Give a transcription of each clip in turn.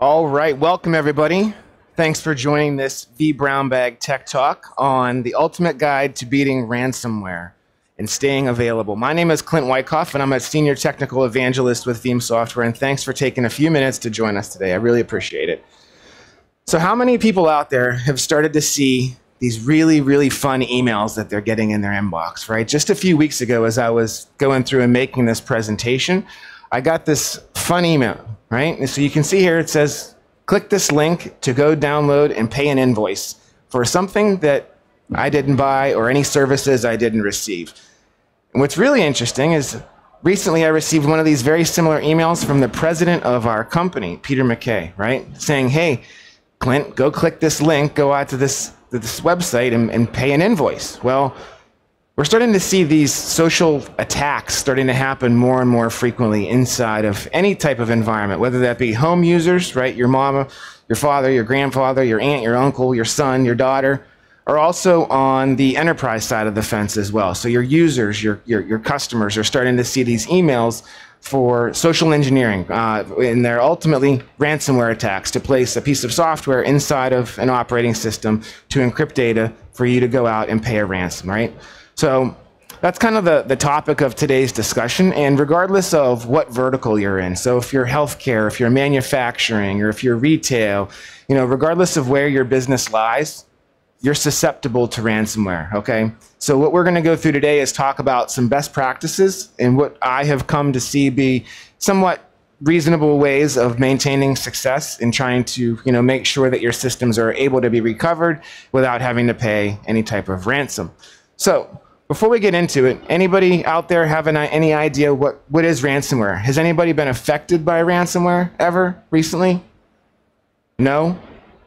All right, welcome everybody. Thanks for joining this vBrownBag Tech Talk on the ultimate guide to beating ransomware and staying available. My name is Clint Wyckoff, and I'm a senior technical evangelist with Veeam Software. And thanks for taking a few minutes to join us today. I really appreciate it. So, how many people out there have started to see these really, really fun emails that they're getting in their inbox, right? Just a few weeks ago, as I was going through and making this presentation, I got this fun email, right? And so you can see here it says, click this link to go download and pay an invoice for something that I didn't buy or any services I didn't receive. And what's really interesting is recently I received one of these very similar emails from the president of our company, Peter McKay, right? Saying, hey, Clint, go click this link, go out to this, to this website and, and pay an invoice. Well, we're starting to see these social attacks starting to happen more and more frequently inside of any type of environment, whether that be home users, right? Your mama, your father, your grandfather, your aunt, your uncle, your son, your daughter, are also on the enterprise side of the fence as well. So your users, your, your, your customers are starting to see these emails for social engineering, uh, and they're ultimately ransomware attacks to place a piece of software inside of an operating system to encrypt data for you to go out and pay a ransom, right? So that's kind of the, the topic of today's discussion. And regardless of what vertical you're in, so if you're healthcare, if you're manufacturing, or if you're retail, you know, regardless of where your business lies, you're susceptible to ransomware, okay? So what we're gonna go through today is talk about some best practices and what I have come to see be somewhat reasonable ways of maintaining success in trying to you know make sure that your systems are able to be recovered without having to pay any type of ransom. So before we get into it, anybody out there have an, any idea what, what is ransomware? Has anybody been affected by ransomware ever recently? No?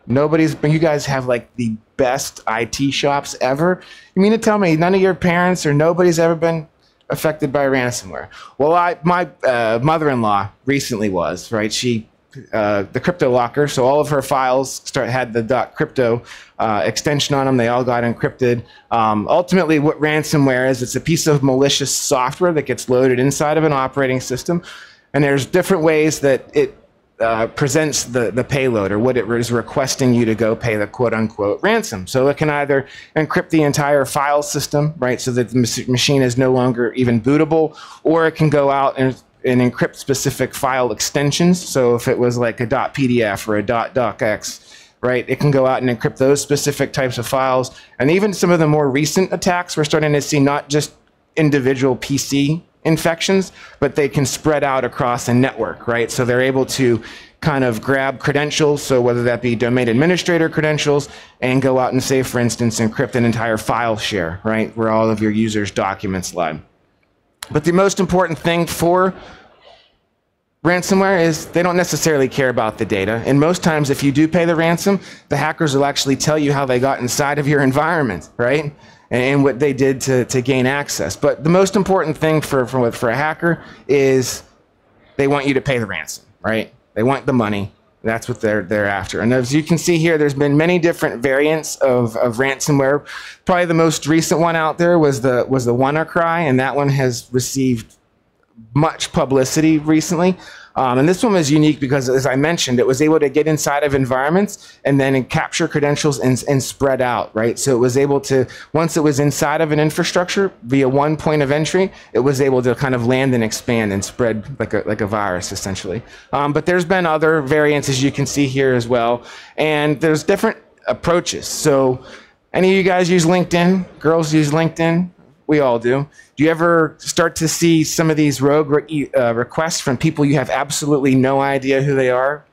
Nobody's, you guys have like the best IT shops ever. You mean to tell me none of your parents or nobody's ever been affected by ransomware? Well, I, my uh, mother-in-law recently was, right? She, uh, the CryptoLocker, so all of her files start, had the .crypto uh, extension on them. They all got encrypted. Um, ultimately, what ransomware is, it's a piece of malicious software that gets loaded inside of an operating system. And there's different ways that it uh, presents the, the payload or what it is requesting you to go pay the quote unquote ransom. So it can either encrypt the entire file system, right, so that the machine is no longer even bootable, or it can go out and, and encrypt specific file extensions. So if it was like a .pdf or a .docx, right, it can go out and encrypt those specific types of files. And even some of the more recent attacks, we're starting to see not just individual PC infections, but they can spread out across a network, right? So they're able to kind of grab credentials, so whether that be domain administrator credentials, and go out and say, for instance, encrypt an entire file share, right, where all of your users' documents lie. But the most important thing for ransomware is they don't necessarily care about the data. And most times, if you do pay the ransom, the hackers will actually tell you how they got inside of your environment, right? and what they did to, to gain access. But the most important thing for, for, for a hacker is they want you to pay the ransom, right? They want the money. That's what they're, they're after. And as you can see here, there's been many different variants of, of ransomware. Probably the most recent one out there was the, was the WannaCry, and that one has received much publicity recently. Um, and this one was unique because, as I mentioned, it was able to get inside of environments and then capture credentials and, and spread out, right? So it was able to, once it was inside of an infrastructure via one point of entry, it was able to kind of land and expand and spread like a, like a virus, essentially. Um, but there's been other variants, as you can see here as well. And there's different approaches. So any of you guys use LinkedIn? Girls use LinkedIn? We all do. Do you ever start to see some of these rogue re uh, requests from people you have absolutely no idea who they are?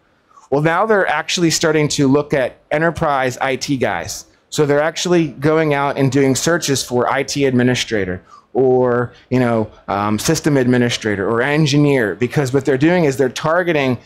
Well, now they're actually starting to look at enterprise IT guys. So they're actually going out and doing searches for IT administrator or you know um, system administrator or engineer because what they're doing is they're targeting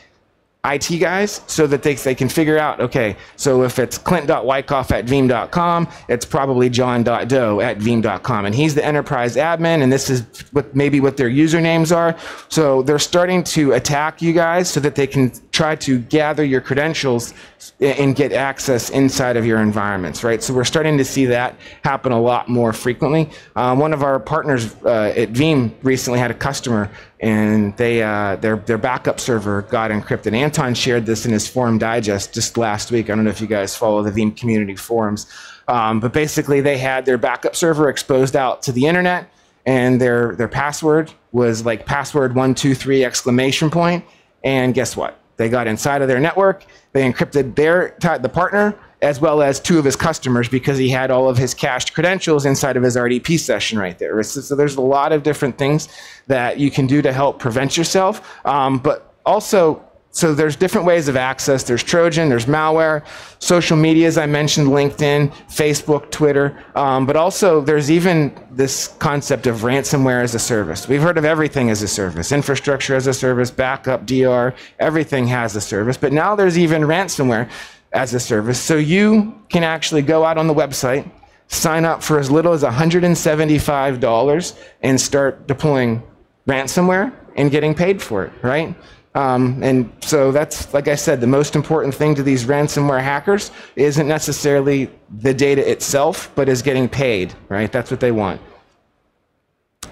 IT guys so that they, they can figure out, okay, so if it's clint.wyckoff at veeam.com, it's probably john.doe at veeam.com. And he's the enterprise admin, and this is what maybe what their usernames are. So they're starting to attack you guys so that they can try to gather your credentials and get access inside of your environments, right? So we're starting to see that happen a lot more frequently. Um, one of our partners uh, at Veeam recently had a customer and they uh, their their backup server got encrypted. Anton shared this in his forum digest just last week. I don't know if you guys follow the Veeam community forums, um, but basically they had their backup server exposed out to the internet, and their their password was like password one two three exclamation point. And guess what? They got inside of their network. They encrypted their the partner as well as two of his customers because he had all of his cached credentials inside of his RDP session right there. So, there's a lot of different things that you can do to help prevent yourself. Um, but also, so there's different ways of access. There's Trojan, there's malware, social media, as I mentioned, LinkedIn, Facebook, Twitter, um, but also there's even this concept of ransomware as a service. We've heard of everything as a service, infrastructure as a service, backup, DR, everything has a service, but now there's even ransomware as a service. So you can actually go out on the website, sign up for as little as $175 and start deploying ransomware and getting paid for it, right? Um, and so that's, like I said, the most important thing to these ransomware hackers isn't necessarily the data itself, but is getting paid, right? That's what they want.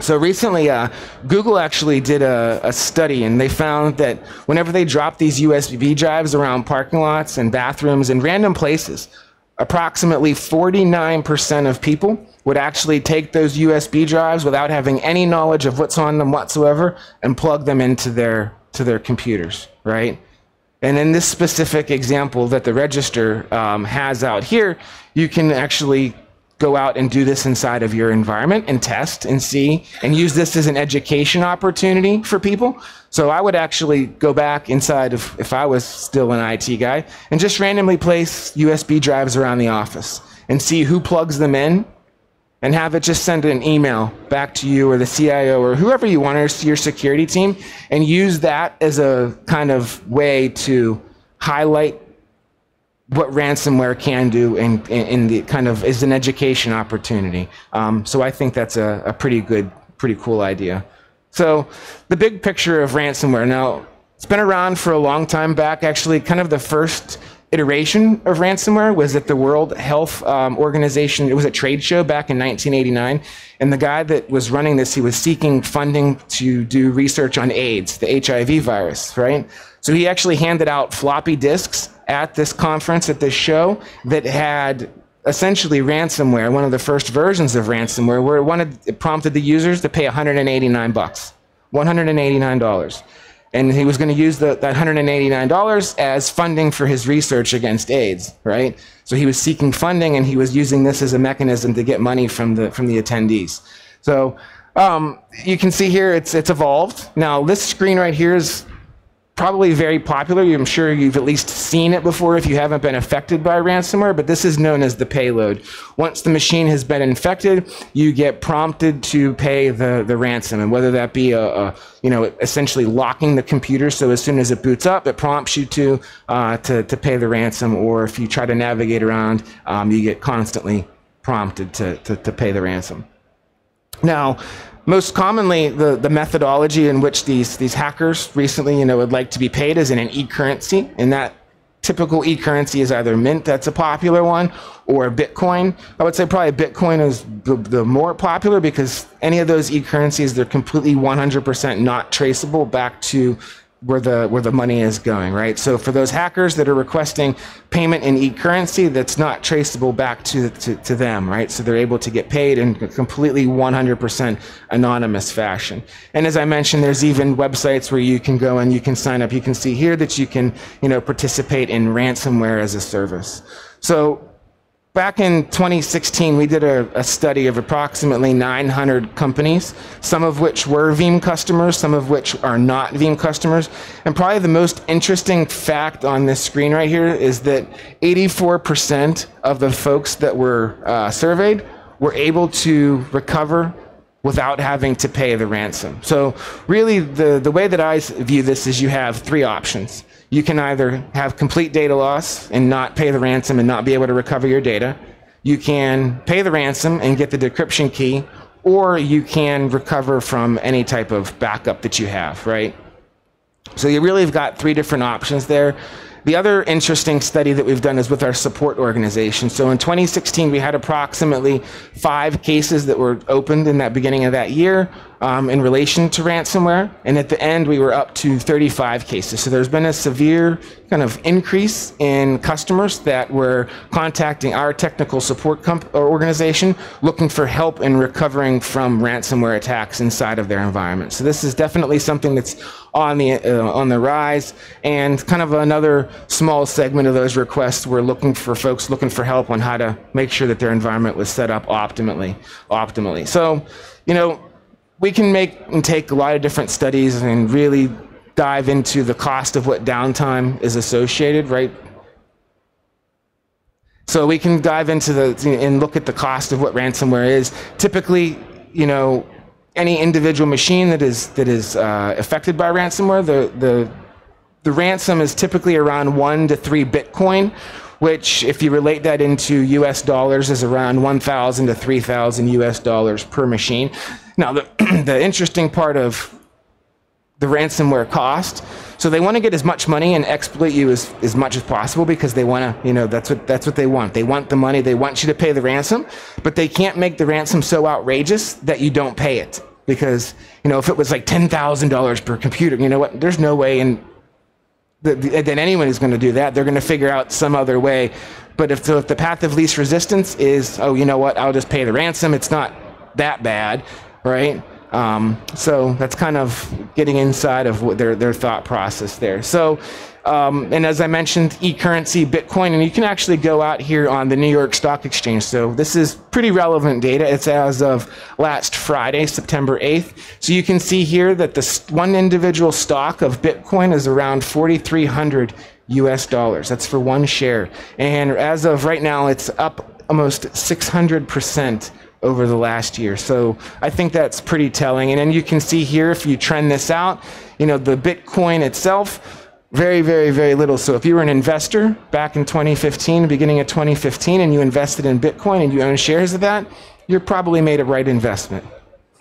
So recently, uh, Google actually did a, a, study, and they found that whenever they drop these USB drives around parking lots and bathrooms and random places, approximately 49% of people would actually take those USB drives without having any knowledge of what's on them whatsoever and plug them into their to their computers, right? And in this specific example that the register um, has out here, you can actually go out and do this inside of your environment and test and see and use this as an education opportunity for people. So I would actually go back inside of, if I was still an IT guy, and just randomly place USB drives around the office and see who plugs them in and have it just send an email back to you or the CIO or whoever you want or your security team and use that as a kind of way to highlight what ransomware can do in, in, in, the kind of is an education opportunity. Um, so I think that's a, a pretty good, pretty cool idea. So the big picture of ransomware. Now, it's been around for a long time back. Actually, kind of the first iteration of ransomware was at the World Health um, Organization. It was a trade show back in 1989. And the guy that was running this, he was seeking funding to do research on AIDS, the HIV virus, right? So he actually handed out floppy disks at this conference, at this show, that had essentially ransomware, one of the first versions of ransomware, where it, wanted, it prompted the users to pay 189 bucks, $189. And he was going to use the, that $189 as funding for his research against AIDS, right? So he was seeking funding and he was using this as a mechanism to get money from the, from the attendees. So um, you can see here it's, it's evolved. Now, this screen right here is probably very popular. I'm sure you've at least seen it before if you haven't been affected by ransomware, but this is known as the payload. Once the machine has been infected, you get prompted to pay the, the ransom, and whether that be a, a you know, essentially locking the computer so as soon as it boots up, it prompts you to, uh, to, to pay the ransom, or if you try to navigate around, um, you get constantly prompted to, to, to pay the ransom. Now, most commonly, the, the methodology in which these, these hackers recently you know, would like to be paid is in an e-currency, and that typical e-currency is either Mint, that's a popular one, or Bitcoin. I would say probably Bitcoin is the, the more popular because any of those e-currencies, they're completely 100% not traceable back to where the where the money is going, right? So for those hackers that are requesting payment in e-currency, that's not traceable back to, to, to them, right? So they're able to get paid in completely 100% anonymous fashion. And as I mentioned, there's even websites where you can go and you can sign up. You can see here that you can, you know, participate in ransomware as a service. So Back in 2016, we did a, a, study of approximately 900 companies, some of which were Veeam customers, some of which are not Veeam customers. And probably the most interesting fact on this screen right here is that 84% of the folks that were uh, surveyed were able to recover without having to pay the ransom. So really, the, the way that I view this is you have three options you can either have complete data loss and not pay the ransom and not be able to recover your data. You can pay the ransom and get the decryption key, or you can recover from any type of backup that you have, right? So you really have got three different options there. The other interesting study that we've done is with our support organization. So in 2016, we had approximately five cases that were opened in that beginning of that year um, in relation to ransomware. And at the end, we were up to 35 cases. So there's been a severe kind of increase in customers that were contacting our technical support organization looking for help in recovering from ransomware attacks inside of their environment. So this is definitely something that's on the uh, on the rise. And kind of another small segment of those requests were looking for folks looking for help on how to make sure that their environment was set up optimally optimally. So you know we can make and take a lot of different studies and really dive into the cost of what downtime is associated right? So we can dive into the and look at the cost of what ransomware is. Typically you know any individual machine that is that is uh, affected by ransomware, the the the ransom is typically around one to three Bitcoin, which, if you relate that into U.S. dollars, is around 1,000 to 3,000 U.S. dollars per machine. Now, the the interesting part of the ransomware cost. So they want to get as much money and exploit you as, as much as possible because they want to, you know, that's what that's what they want. They want the money, they want you to pay the ransom, but they can't make the ransom so outrageous that you don't pay it. Because, you know, if it was like $10,000 per computer, you know what? There's no way in that, that anyone is going to do that. They're going to figure out some other way. But if the, if the path of least resistance is, oh, you know what? I'll just pay the ransom. It's not that bad, right? Um, so that's kind of getting inside of their, their thought process there. So, um, and as I mentioned, e-currency, Bitcoin, and you can actually go out here on the New York Stock Exchange. So this is pretty relevant data. It's as of last Friday, September 8th. So you can see here that the one individual stock of Bitcoin is around 4,300 US dollars. That's for one share. And as of right now, it's up almost 600% over the last year. So I think that's pretty telling. And then you can see here, if you trend this out, you know, the Bitcoin itself, very, very, very little. So if you were an investor back in 2015, beginning of 2015, and you invested in Bitcoin and you own shares of that, you're probably made a right investment.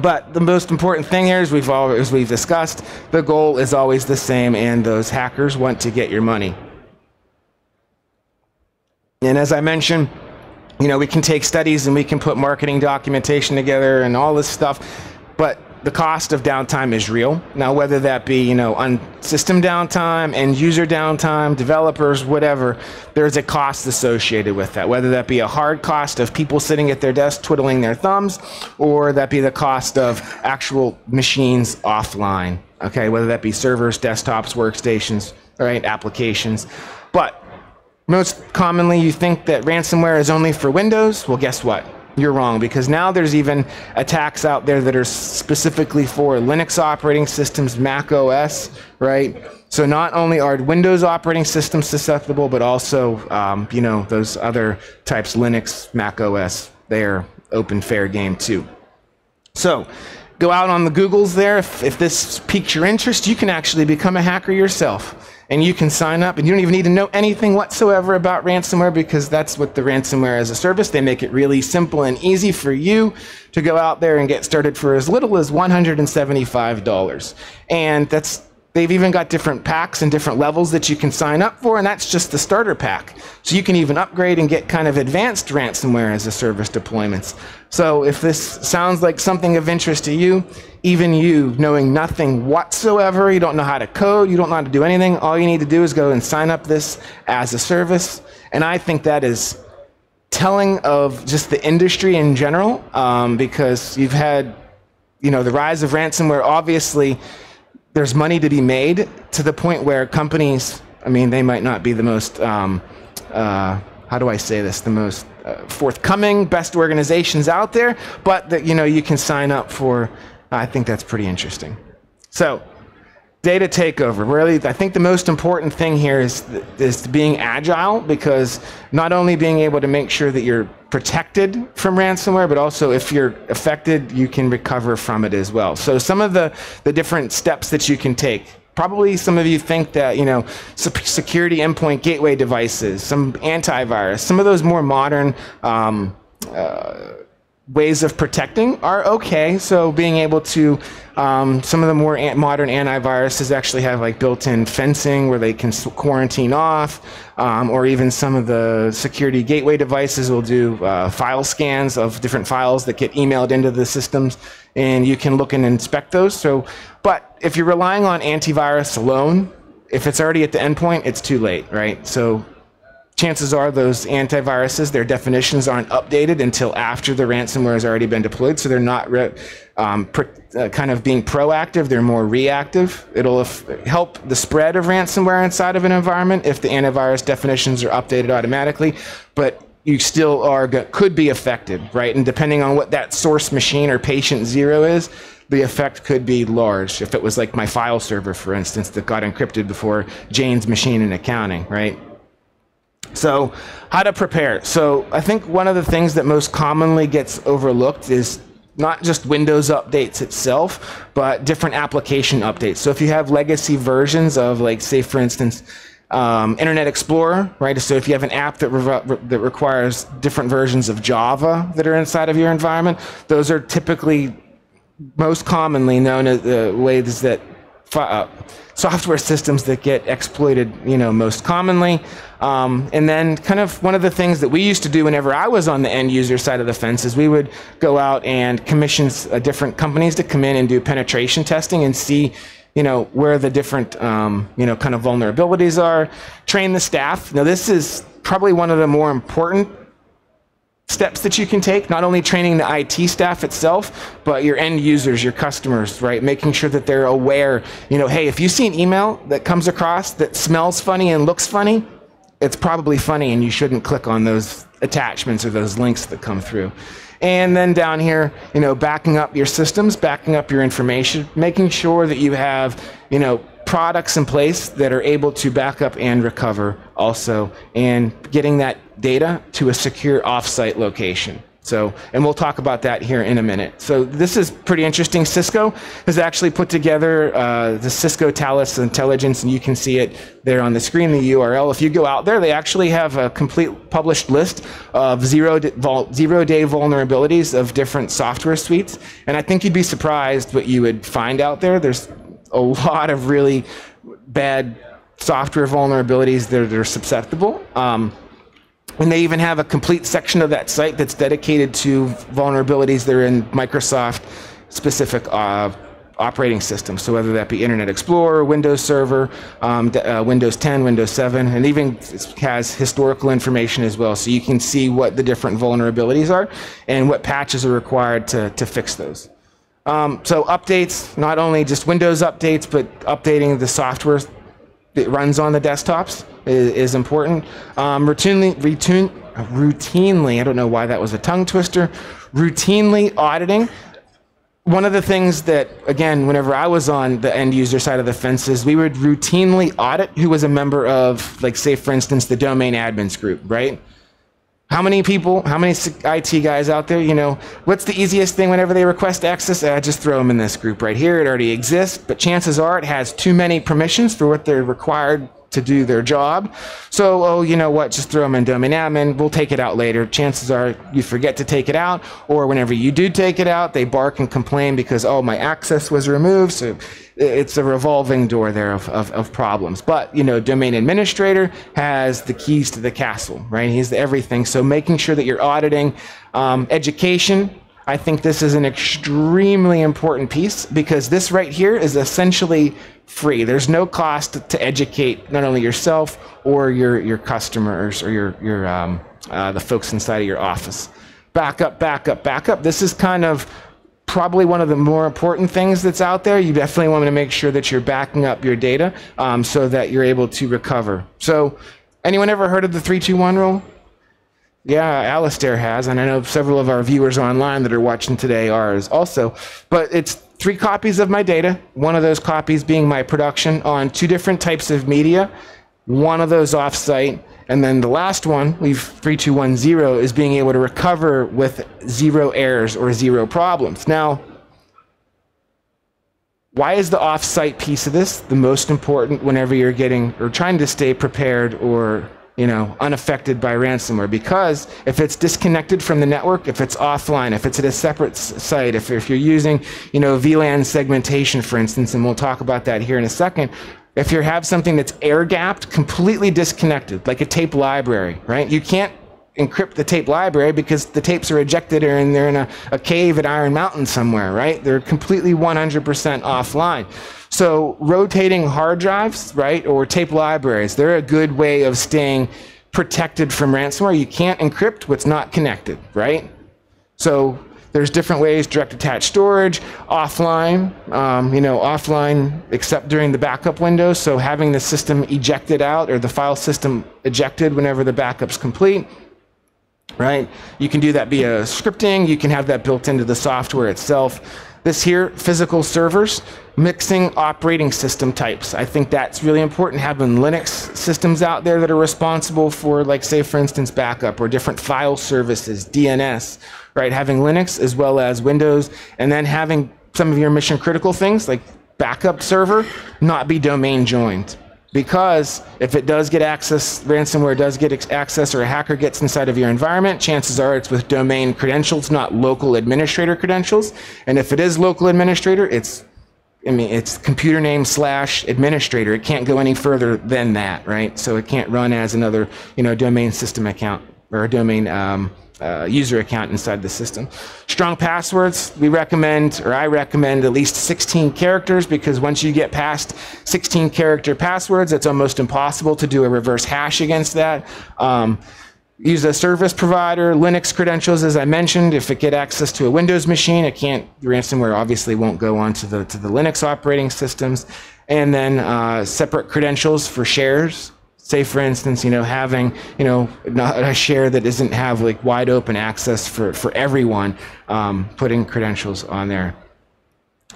but the most important thing here, as we've, all, as we've discussed, the goal is always the same, and those hackers want to get your money. And as I mentioned, you know, we can take studies and we can put marketing documentation together and all this stuff, but the cost of downtime is real. Now, whether that be, you know, on system downtime, end user downtime, developers, whatever, there's a cost associated with that. Whether that be a hard cost of people sitting at their desk twiddling their thumbs, or that be the cost of actual machines offline. Okay, whether that be servers, desktops, workstations, right, applications. But most commonly, you think that ransomware is only for Windows. Well, guess what? You're wrong because now there's even attacks out there that are specifically for Linux operating systems, Mac OS, right? So not only are Windows operating systems susceptible, but also, um, you know, those other types, Linux, Mac OS, they're open fair game too. So go out on the Googles there. If, if this piques your interest, you can actually become a hacker yourself and you can sign up and you don't even need to know anything whatsoever about ransomware because that's what the ransomware as a service they make it really simple and easy for you to go out there and get started for as little as $175 and that's They've even got different packs and different levels that you can sign up for, and that's just the starter pack. So you can even upgrade and get kind of advanced ransomware as a service deployments. So if this sounds like something of interest to you, even you knowing nothing whatsoever, you don't know how to code, you don't know how to do anything, all you need to do is go and sign up this as a service. And I think that is telling of just the industry in general, um, because you've had, you know, the rise of ransomware obviously there's money to be made to the point where companies, I mean, they might not be the most, um, uh, how do I say this, the most uh, forthcoming, best organizations out there, but that, you know, you can sign up for, I think that's pretty interesting. So, data takeover. Really, I think the most important thing here is, is being agile because not only being able to make sure that you're protected from ransomware, but also if you're affected, you can recover from it as well. So some of the, the different steps that you can take. Probably some of you think that, you know, security endpoint gateway devices, some antivirus, some of those more modern um, uh, ways of protecting are okay. So being able to, um, some of the more an- modern antiviruses actually have like built-in fencing where they can quarantine off, um, or even some of the security gateway devices will do uh, file scans of different files that get emailed into the systems, and you can look and inspect those. So, but if you're relying on antivirus alone, if it's already at the endpoint, it's too late, right? So chances are those antiviruses, their definitions aren't updated until after the ransomware has already been deployed. So they're not um, uh, kind of being proactive, they're more reactive. It'll help the spread of ransomware inside of an environment if the antivirus definitions are updated automatically. But you still are could be affected, right? And depending on what that source machine or patient zero is, the effect could be large. If it was like my file server, for instance, that got encrypted before Jane's machine in accounting, right? So, how to prepare. So, I think one of the things that most commonly gets overlooked is not just Windows updates itself, but different application updates. So, if you have legacy versions of, like, say, for instance, um, Internet Explorer, right? So, if you have an app that, re- that requires different versions of Java that are inside of your environment, those are typically most commonly known as the ways that uh, software systems that get exploited, you know, most commonly. Um, and then, kind of one of the things that we used to do whenever I was on the end user side of the fence is we would go out and commission uh, different companies to come in and do penetration testing and see, you know, where the different, um, you know, kind of vulnerabilities are. Train the staff. Now, this is probably one of the more important steps that you can take, not only training the IT staff itself, but your end users, your customers, right? Making sure that they're aware, you know, hey, if you see an email that comes across that smells funny and looks funny, it's probably funny and you shouldn't click on those attachments or those links that come through. And then down here, you know, backing up your systems, backing up your information, making sure that you have, you know, products in place that are able to back up and recover also, and getting that data to a secure offsite location. So, and we'll talk about that here in a minute. So this is pretty interesting. Cisco has actually put together uh, the Cisco Talos Intelligence, and you can see it there on the screen, the URL. If you go out there, they actually have a complete published list of zero, zero day vulnerabilities of different software suites. And I think you'd be surprised what you would find out there. There's a lot of really bad software vulnerabilities that are susceptible. Um, and they even have a complete section of that site that's dedicated to vulnerabilities that are in Microsoft specific uh, operating systems. So whether that be Internet Explorer, Windows Server, um, uh, Windows 10, Windows 7, and even has historical information as well. So you can see what the different vulnerabilities are and what patches are required to, to fix those. Um, so updates, not only just Windows updates, but updating the software that runs on the desktops is, is important. Um, routinely, routine, routinely, I don't know why that was a tongue twister, routinely auditing. One of the things that, again, whenever I was on the end user side of the fence is we would routinely audit who was a member of, like, say, for instance, the domain admins group, right? How many people, how many IT guys out there, you know, what's the easiest thing whenever they request access? I just throw them in this group right here. It already exists, but chances are it has too many permissions for what they're required to do their job. So, oh, you know what? Just throw them in domain admin. We'll take it out later. Chances are you forget to take it out, or whenever you do take it out, they bark and complain because, oh, my access was removed. So it's a revolving door there of, of, of problems. But, you know, domain administrator has the keys to the castle, right? He's the everything. So making sure that you're auditing um, education, I think this is an extremely important piece because this right here is essentially free. There's no cost to educate not only yourself or your, your customers or your, your um, uh, the folks inside of your office. Back up, back up, back up. This is kind of probably one of the more important things that's out there. You definitely want to make sure that you're backing up your data um, so that you're able to recover. So, anyone ever heard of the 321 rule? Yeah, Alistair has, and I know several of our viewers online that are watching today are also. But it's three copies of my data, one of those copies being my production on two different types of media, one of those offsite, and then the last one, we've 3210, is being able to recover with zero errors or zero problems. Now, why is the offsite piece of this the most important whenever you're getting or trying to stay prepared or you know, unaffected by ransomware because if it's disconnected from the network, if it's offline, if it's at a separate site, if, if you're using, you know, VLAN segmentation, for instance, and we'll talk about that here in a second, if you have something that's air gapped, completely disconnected, like a tape library, right? You can't encrypt the tape library because the tapes are ejected and they're in a, a cave at Iron Mountain somewhere, right? They're completely 100% offline. So rotating hard drives, right, or tape libraries, they're a good way of staying protected from ransomware. You can't encrypt what's not connected, right? So there's different ways, direct attached storage, offline, um, you know, offline except during the backup window. So having the system ejected out or the file system ejected whenever the backup's complete, right? You can do that via scripting. You can have that built into the software itself. This here, physical servers, mixing operating system types. I think that's really important, having Linux systems out there that are responsible for, like, say, for instance, backup or different file services, DNS, right? Having Linux as well as Windows, and then having some of your mission critical things like backup server not be domain joined. Because if it does get access, ransomware does get access, or a hacker gets inside of your environment, chances are it's with domain credentials, not local administrator credentials. And if it is local administrator, it's I mean, it's computer name slash administrator. It can't go any further than that, right? So it can't run as another, you know, domain system account or a domain um, uh, user account inside the system. Strong passwords, we recommend, or I recommend at least 16 characters because once you get past 16 character passwords, it's almost impossible to do a reverse hash against that. Um, use a service provider, Linux credentials, as I mentioned. If it get access to a Windows machine, it can't, ransomware obviously won't go onto the, to the Linux operating systems. And then uh, separate credentials for shares say for instance you know having you know a share that doesn't have like wide open access for for everyone um, putting credentials on there.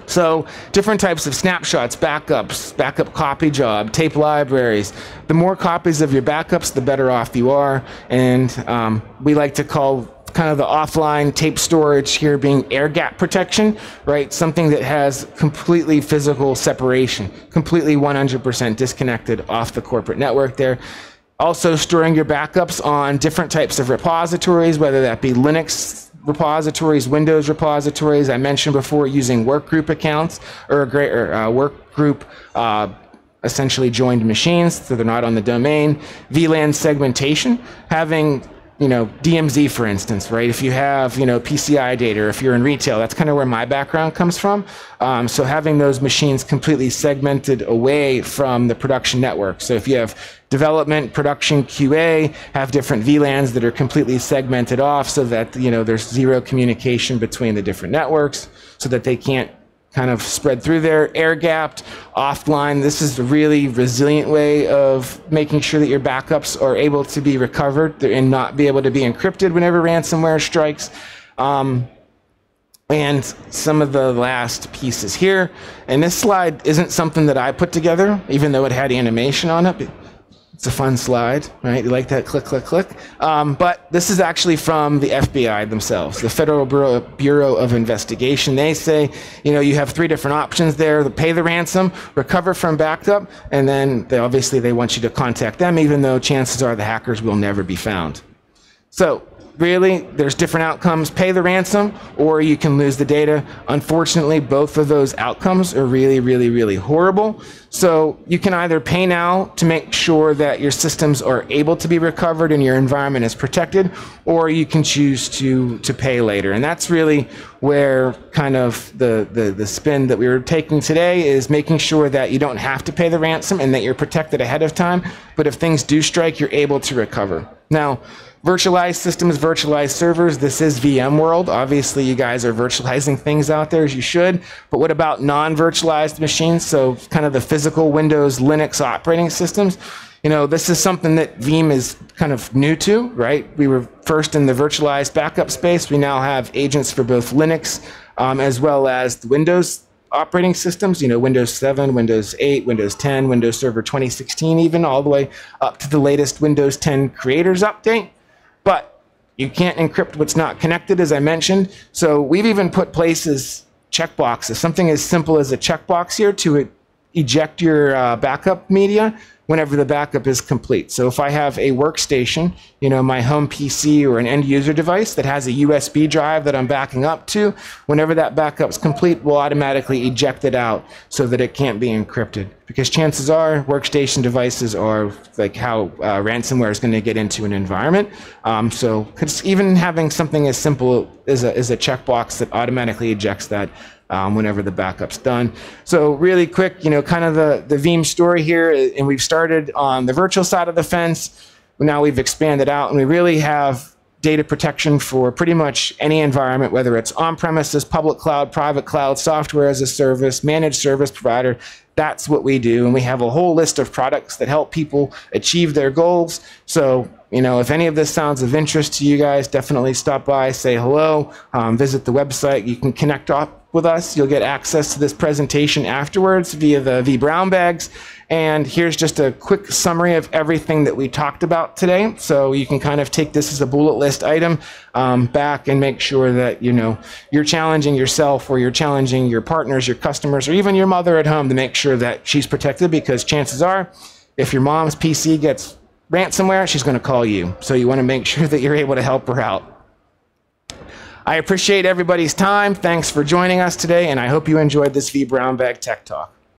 So different types of snapshots backups backup copy job tape libraries. The more copies of your backups the better off you are. And um, we like to call kind of the offline tape storage here being air gap protection, right? Something that has completely physical separation, completely 100% disconnected off the corporate network there. Also storing your backups on different types of repositories, whether that be Linux repositories, Windows repositories. I mentioned before using workgroup accounts or, a great, or uh, workgroup uh, essentially joined machines, so they're not on the domain. VLAN segmentation, having you know, DMZ, for instance, right? If you have, you know, PCI data, if you're in retail, that's kind of where my background comes from. Um, so having those machines completely segmented away from the production network. So if you have development, production, QA, have different VLANs that are completely segmented off so that, you know, there's zero communication between the different networks so that they can't kind of spread through there, air gapped, offline. This is a really resilient way of making sure that your backups are able to be recovered and not be able to be encrypted whenever ransomware strikes. Um, and some of the last pieces here. And this slide isn't something that I put together, even though it had animation on it. It's a fun slide, right? You like that click, click, click. Um, but this is actually from the FBI themselves, the Federal Bureau, Bureau of Investigation. They say, you know, you have three different options there: pay the ransom, recover from backup, and then they, obviously they want you to contact them, even though chances are the hackers will never be found. So really, there's different outcomes. Pay the ransom, or you can lose the data. Unfortunately, both of those outcomes are really, really, really horrible. So you can either pay now to make sure that your systems are able to be recovered and your environment is protected, or you can choose to, to pay later. And that's really where kind of the, the, the spin that we were taking today is making sure that you don't have to pay the ransom and that you're protected ahead of time. But if things do strike, you're able to recover. Now, Virtualized systems, virtualized servers. This is VMworld. Obviously, you guys are virtualizing things out there as you should. But what about non-virtualized machines? So kind of the physical Windows, Linux operating systems. You know, this is something that Veeam is kind of new to, right? We were first in the virtualized backup space. We now have agents for both Linux um, as well as the Windows operating systems, you know, Windows 7, Windows 8, Windows 10, Windows Server 2016 even, all the way up to the latest Windows 10 Creators Update. But you can't encrypt what's not connected, as I mentioned. So we've even put places, checkboxes, something as simple as a checkbox here to eject your uh, backup media whenever the backup is complete. So if I have a workstation, you know, my home PC or an end user device that has a USB drive that I'm backing up to, whenever that backup is complete, we'll automatically eject it out so that it can't be encrypted. Because chances are workstation devices are like how uh, ransomware is going to get into an environment. Um, so even having something as simple as a, as a checkbox that automatically ejects that um, whenever the backup's done. So really quick, you know, kind of the, the Veeam story here, and we've started on the virtual side of the fence. Now we've expanded out, and we really have data protection for pretty much any environment, whether it's on-premises, public cloud, private cloud, software as a service, managed service provider. That's what we do, and we have a whole list of products that help people achieve their goals. So, you know, if any of this sounds of interest to you guys, definitely stop by, say hello, um, visit the website. You can connect up with us. You'll get access to this presentation afterwards via the vBrownBags. And here's just a quick summary of everything that we talked about today. So you can kind of take this as a bullet list item um, back and make sure that you know you're challenging yourself or you're challenging your partners, your customers, or even your mother at home to make sure that she's protected because chances are if your mom's PC gets ransomware, she's going to call you. So you want to make sure that you're able to help her out. I appreciate everybody's time. Thanks for joining us today, and I hope you enjoyed this vBrownBag Tech Talk.